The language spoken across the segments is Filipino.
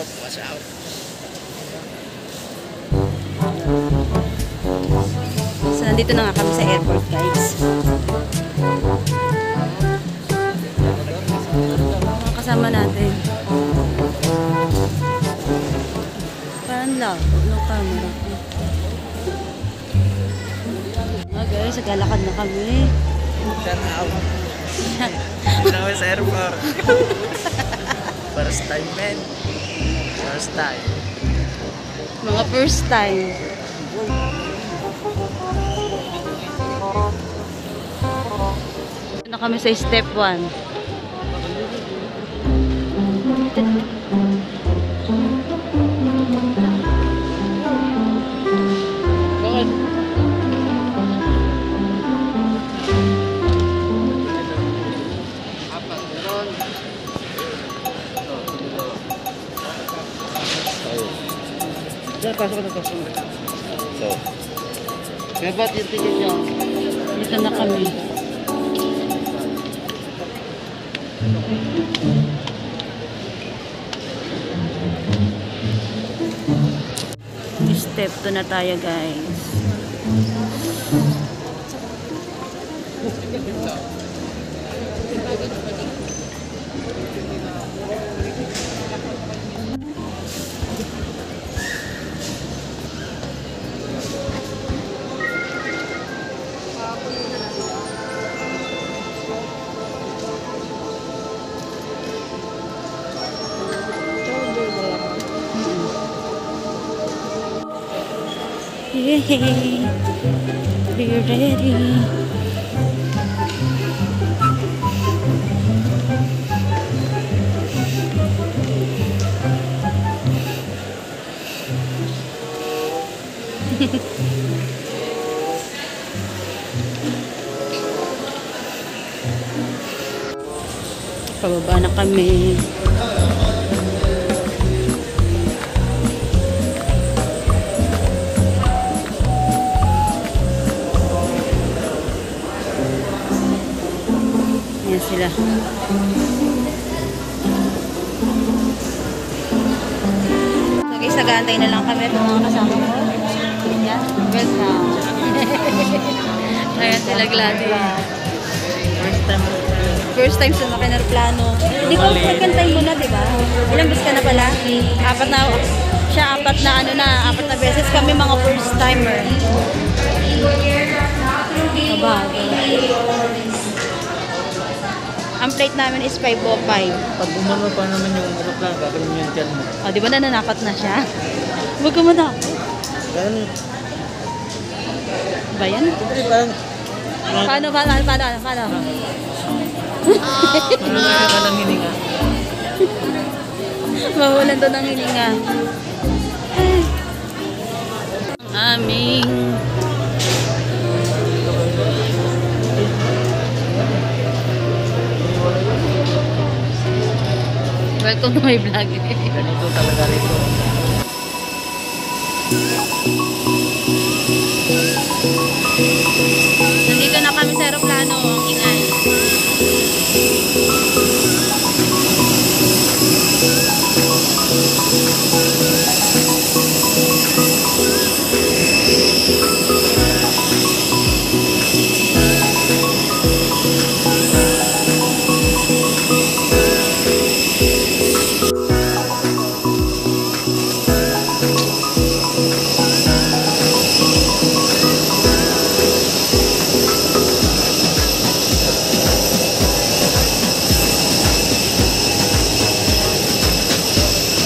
Out, watch out. So, nandito na nga kami sa airport, guys. Mga kasama natin. Parang love. No camera. Ah, guys, naglalakad na kami. Shout out. Na kami sa airport. First time, man. First time. Mga first time. Na kami sa step 1. Pasok na pasok. So. Kaya ba't yung ticket niyo? Dito na kami. Step 2 na tayo guys. Yay! Be ready. Pababa na kami. So guys, nag-aantay na lang kami itong mga kasama ko. Yan, welcome. Ayan sila Gladys. First time. First time sa makinarplano. Hindi ko time mo na, di ba? Ilang beses ka na pala? Apat na, siya apat na ano na, apat na beses kami mga first timer. Aba, ang plate namin is 505. Pag umano pa naman yung aeroplano, gagawin yung dyan mo. O, di ba nananakot na siya? Huwag ka muna. Ganun. Ba yan? Siyempre parang... Paano, paano, paano, paano? Parang ka ng hininga. Mawalan to ng hininga. Aming Welcome to my vlog. Ganito talaga rito. Nandito na kami sa aeroplano. Ang ingay.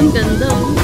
Ang ganda oh.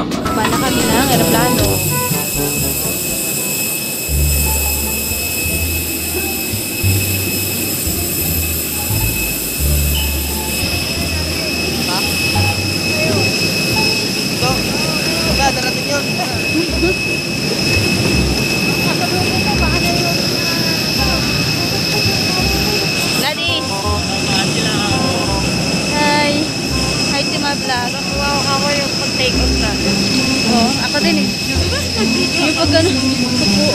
Baba kami ng aeroplano. Daddy! Hi! Hi, Tima Vlog. Wow, ako yung pag-take off na. Ako din eh. Yung pag ano, upo.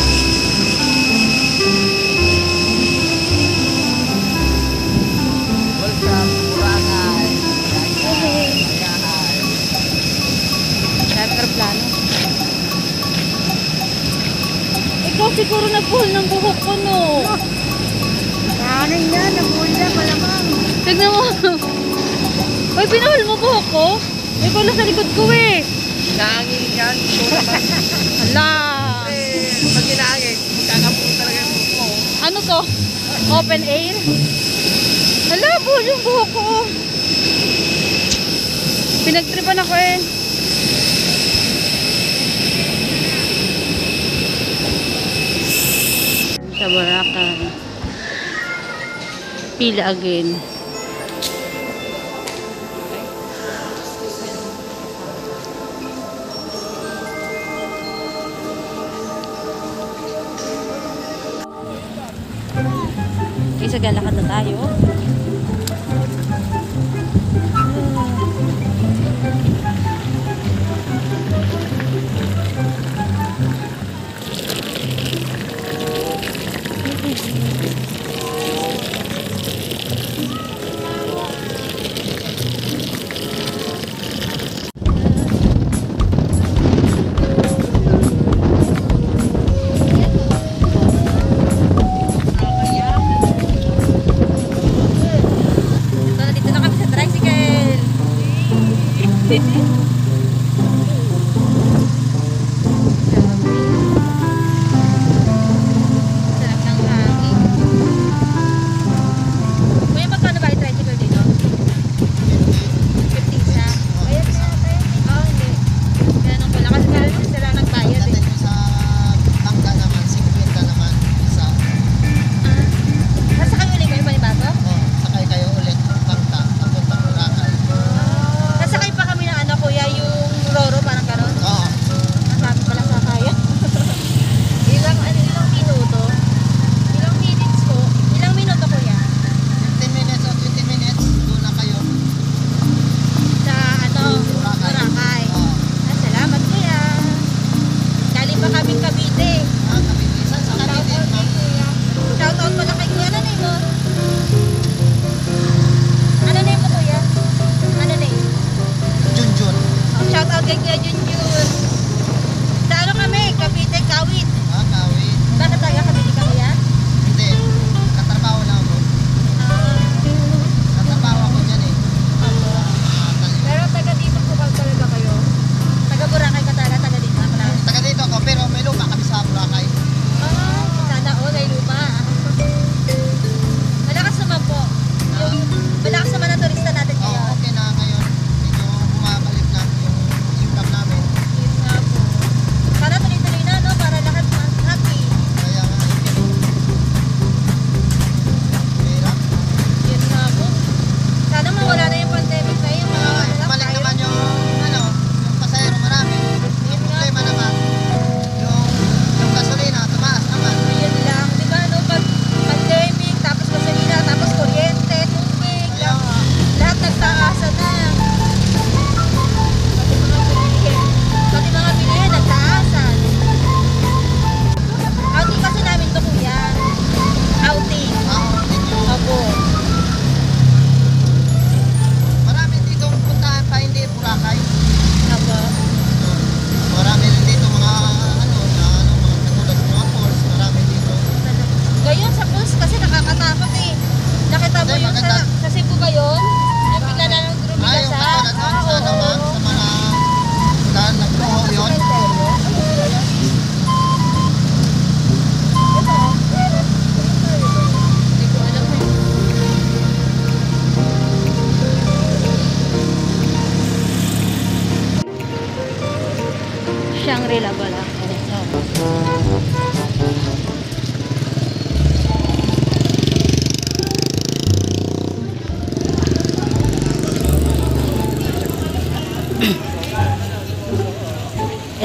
Dami aeroplano. Ikaw siguro nagpuhol ng buhok ko, no? Kanin yan, nabuhol na malamang. Tignan mo. Uy, pinuhol mo buhok ko? May pala sa likod ko eh. Nangin yan. Hala. Eh, pag ginangin, kakapulo talaga yung buhok mo. Ano to? Open air? Hala, buhol yung buhok ko. Pinagtripan ako eh. Sa Boracay. Pila again.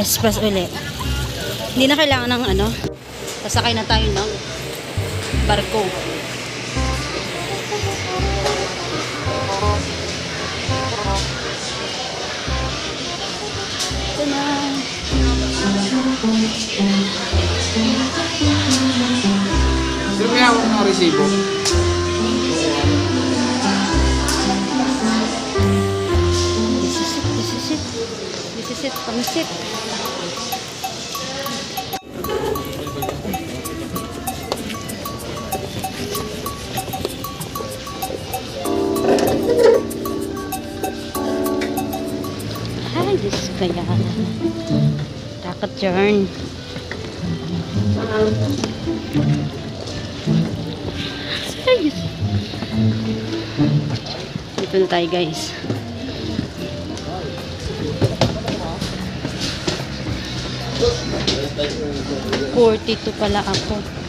Espas ulit. Hindi na kailangan ng ano. Sasakay na tayo ng barko. Ito na. Sino may hawak ng resibo? This is it, this is it. This is it, pangsit. Ay, Diyos kaya. Takot yarn. Ay, Diyos. Dito na tayo guys. Forty-two pala ako.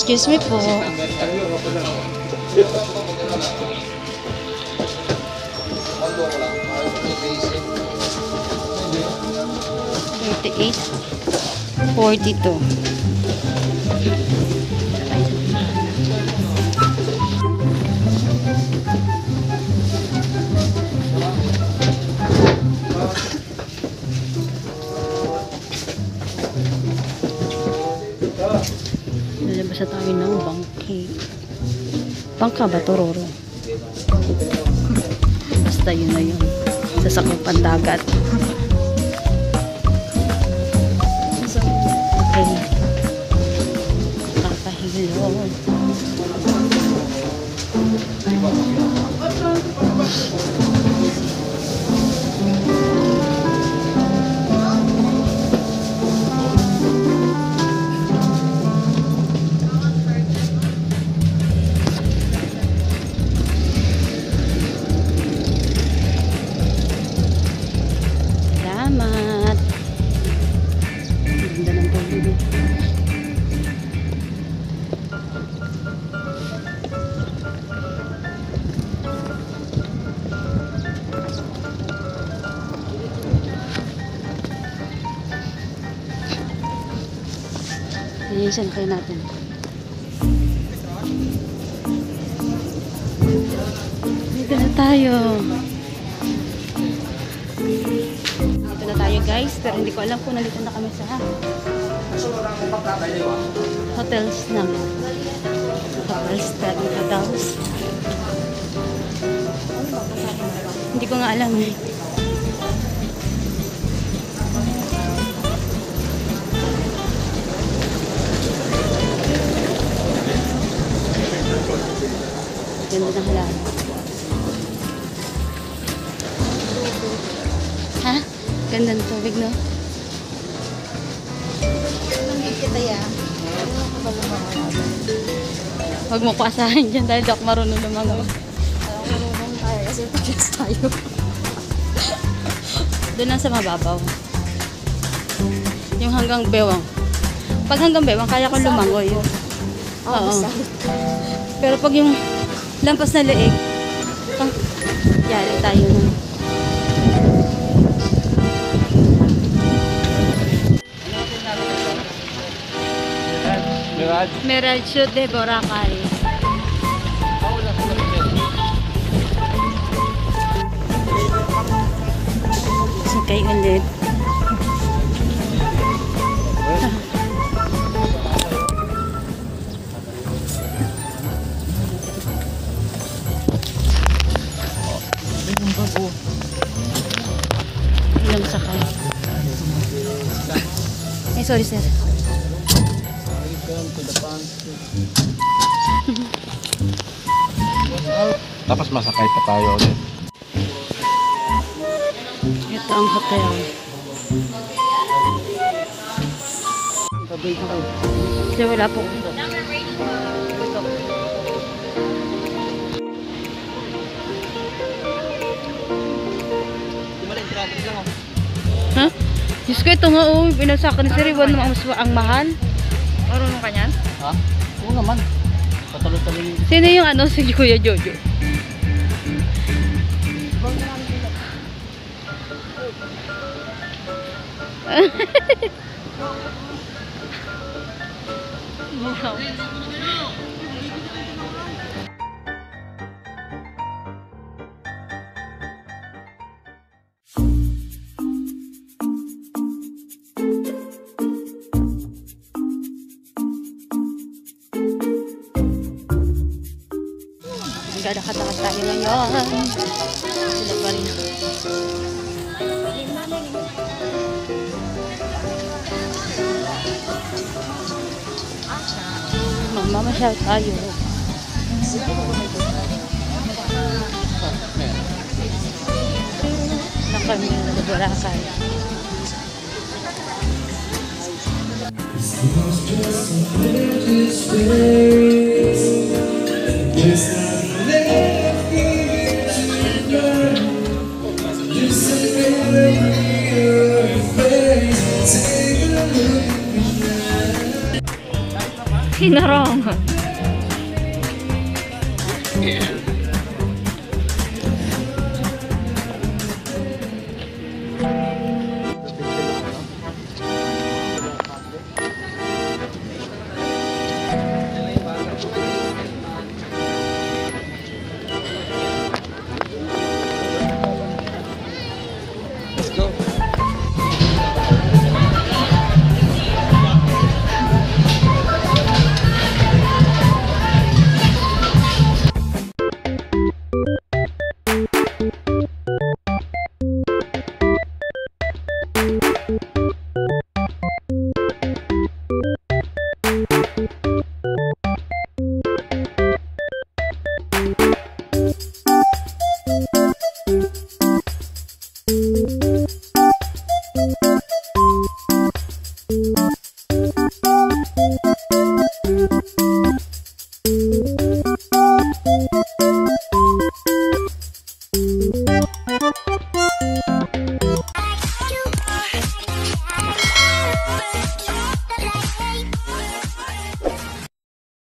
Excuse me po. Thirty-eight. Forty-two. Na tayo ng bangke. Bangka ba, Tororo? Basta yun na yun. Sa sakupan dagat. Linisan kayo natin. Dito na tayo. Dito na tayo guys, pero hindi ko alam kung nandito na kami sa hotels namin. Hotels, Tagig Hotels. Hindi ko nga alam eh. Ganda ng halaman. Ha? Ganda ng tubig, no? Huwag mo ko asahin dyan dahil di ako marunong ng mga... Marunong tayo kasi pag tayo. Doon lang sa mababaw. Yung hanggang bewang. Pag hanggang bewang, kaya ko lumangoy. Oo. Pero pag yung lampas na leeg, pang, yari tayo na. Mirage de Boracay. Sakay ulit. Sorry sir. Tapos masakay pa tayo ulit. Ito ang hotel. Kasi wala po. Diyos ko, ito nga oh, binasakan ni Sir Iwan ang, mas- ang mahal. Marunong ka niyan? Ha? Oo naman. Patalo-talo yung Sino yung ano, si Kuya Jojo? Gada-katakas Mamamasyal tayo. Na kami sa Boracay. Sinarong.